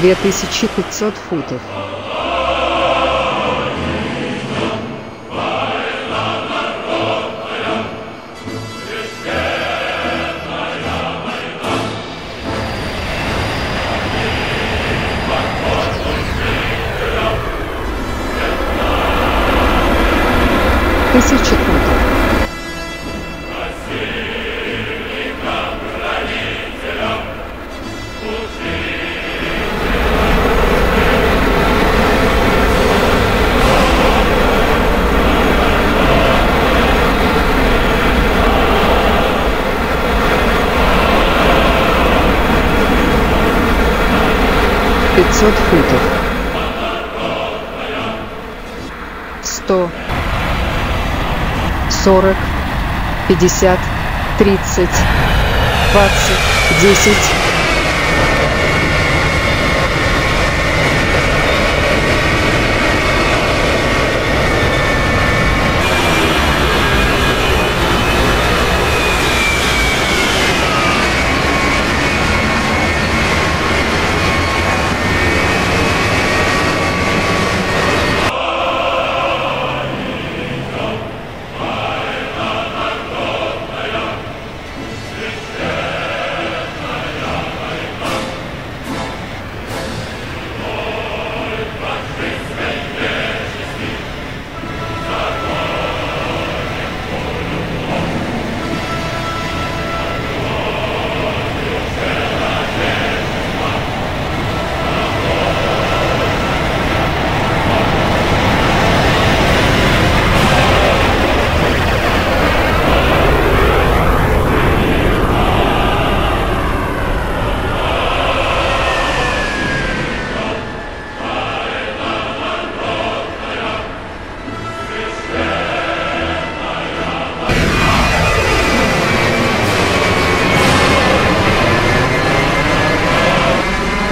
2500 футов. Тысяча футов. Пятьсот футов. Сто. Сорок. Пятьдесят. Тридцать. Двадцать. Десять.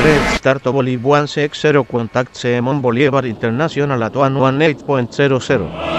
Red Star Toboli 160 Contact Semon Bolívar International at 118.00